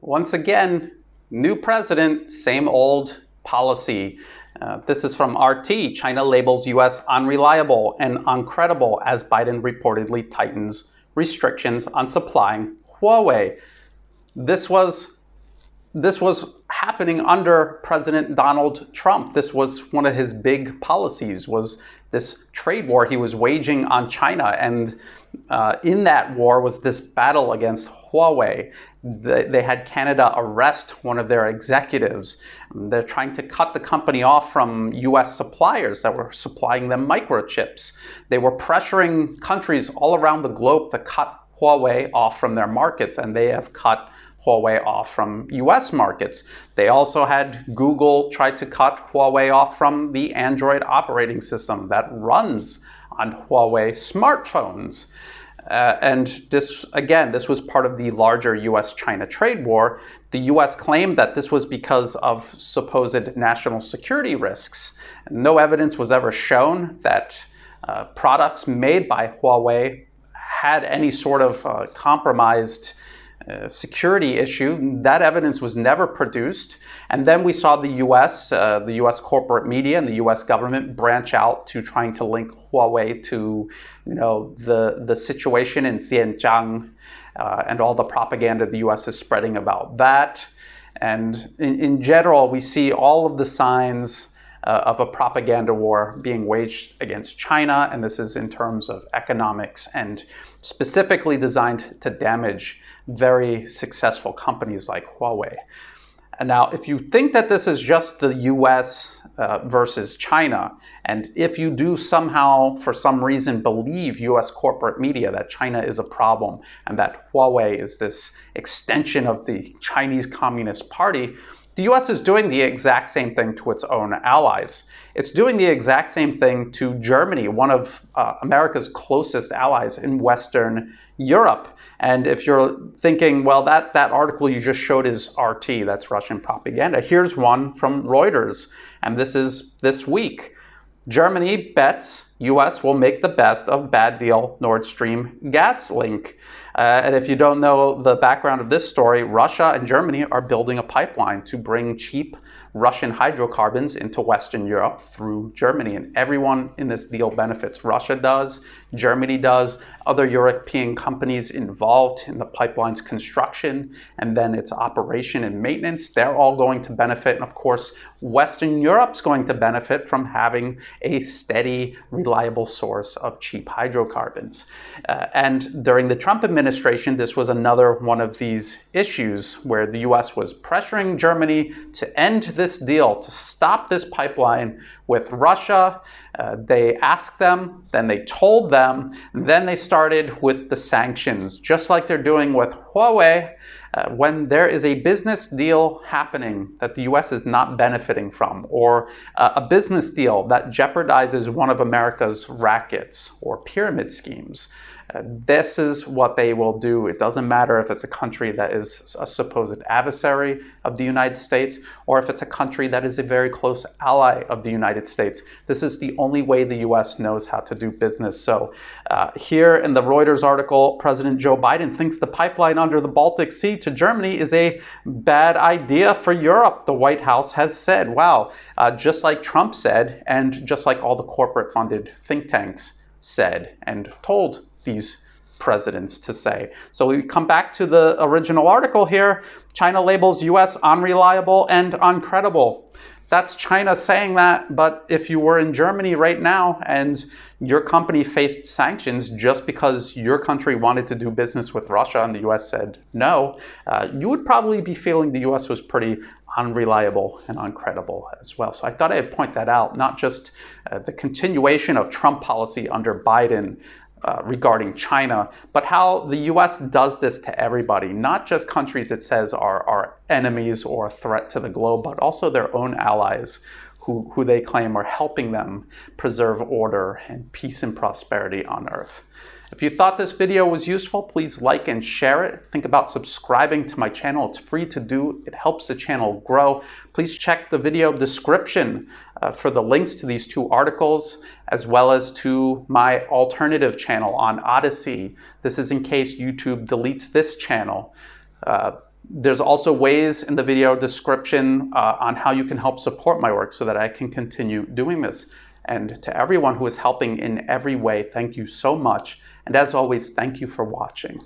once again, new president, same old policy. Uh, this is from RT. China labels US unreliable and uncredible as Biden reportedly tightens restrictions on supplying Huawei. This was this was happening under President Donald Trump. This was one of his big policies was this trade war he was waging on China and uh, in that war was this battle against Huawei. They, they, had Canada arrest one of their executives. They're trying to cut the company off from US suppliers that were supplying them microchips. They were pressuring countries all around the globe to cut Huawei off from their markets, and they have cut Huawei off from US markets. They also had Google try to cut Huawei off from the Android operating system that runs on Huawei smartphones. Uh, and this, again, this was part of the larger US China trade war. The US claimed that this was because of supposed national security risks. No evidence was ever shown that uh, products made by Huawei had any sort of uh, compromised uh, security issue. That evidence was never produced. And then we saw the US, uh, the US corporate media and the US government branch out to trying to link Huawei to you know, the, the situation in Xinjiang uh, and all the propaganda the US is spreading about that. And in, in general, we see all of the signs uh, of a propaganda war being waged against China, and this is in terms of economics and specifically designed to damage very successful companies like Huawei. And now, if you think that this is just the US uh, versus China, and if you do somehow, for some reason, believe US corporate media that China is a problem and that Huawei is this extension of the Chinese Communist Party, the US is doing the exact same thing to its own allies. It's doing the exact same thing to Germany, one of uh, America's closest allies in Western Europe. And if you're thinking, well, that, that article you just showed is RT, that's Russian propaganda, here's one from Reuters, and this is this week. Germany bets US will make the best of bad deal Nord Stream gas link. Uh, and if you don't know the background of this story, Russia and Germany are building a pipeline to bring cheap Russian hydrocarbons into Western Europe through Germany. And everyone in this deal benefits. Russia does, Germany does, other European companies involved in the pipeline's construction and then its operation and maintenance, they're all going to benefit. And of course, Western Europe's going to benefit from having a steady, source of cheap hydrocarbons. Uh, and during the Trump administration, this was another one of these issues where the US was pressuring Germany to end this deal, to stop this pipeline with Russia. Uh, they asked them, then they told them, then they started with the sanctions, just like they're doing with Huawei. Uh, when there is a business deal happening that the US is not benefiting from, or uh, a business deal that jeopardizes one of America's rackets or pyramid schemes, this is what they will do. It doesn't matter if it's a country that is a supposed adversary of the United States or if it's a country that is a very close ally of the United States. This is the only way the US knows how to do business. So, uh, here in the Reuters article, President Joe Biden thinks the pipeline under the Baltic Sea to Germany is a bad idea for Europe. The White House has said, wow, uh, just like Trump said, and just like all the corporate funded think tanks said and told these presidents to say. So we come back to the original article here. China labels US unreliable and uncredible. That's China saying that, but if you were in Germany right now and your company faced sanctions just because your country wanted to do business with Russia and the US said no, uh, you would probably be feeling the US was pretty unreliable and uncredible as well. So I thought I'd point that out, not just uh, the continuation of Trump policy under Biden, uh, regarding China, but how the US does this to everybody, not just countries it says are, are enemies or a threat to the globe, but also their own allies who, who they claim are helping them preserve order and peace and prosperity on earth. If you thought this video was useful, please like and share it. Think about subscribing to my channel. It's free to do. It helps the channel grow. Please check the video description uh, for the links to these two articles, as well as to my alternative channel on Odyssey. This is in case YouTube deletes this channel. Uh, There's also ways in the video description uh, on how you can help support my work so that I can continue doing this. And to everyone who is helping in every way, thank you so much. And as always, thank you for watching.